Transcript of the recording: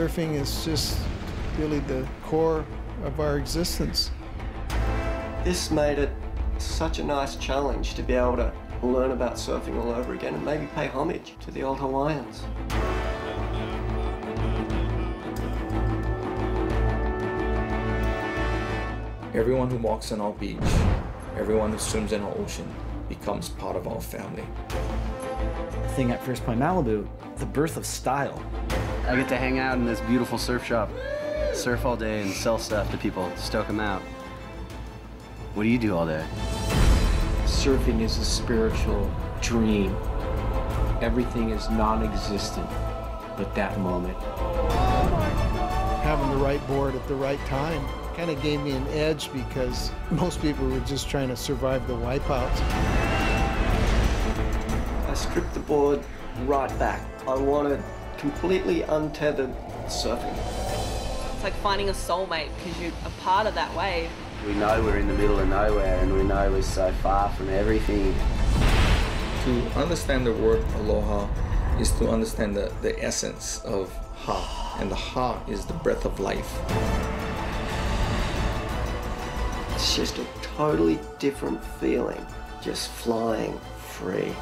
surfing is just really the core of our existence. This made it such a nice challenge to be able to learn about surfing all over again and maybe pay homage to the old Hawaiians. Everyone who walks on our beach, everyone who swims in our ocean becomes part of our family. The thing at First Point Malibu, the birth of style. I get to hang out in this beautiful surf shop, surf all day and sell stuff to people, stoke them out. What do you do all day? Surfing is a spiritual dream. Everything is non-existent but that moment. Having the right board at the right time kind of gave me an edge because most people were just trying to survive the wipeouts. I stripped the board right back. I wanted completely untethered surfing. It's like finding a soulmate because you're a part of that wave. We know we're in the middle of nowhere and we know we're so far from everything. To understand the word aloha is to understand the, the essence of ha, and the ha is the breath of life. It's just a totally different feeling, just flying free.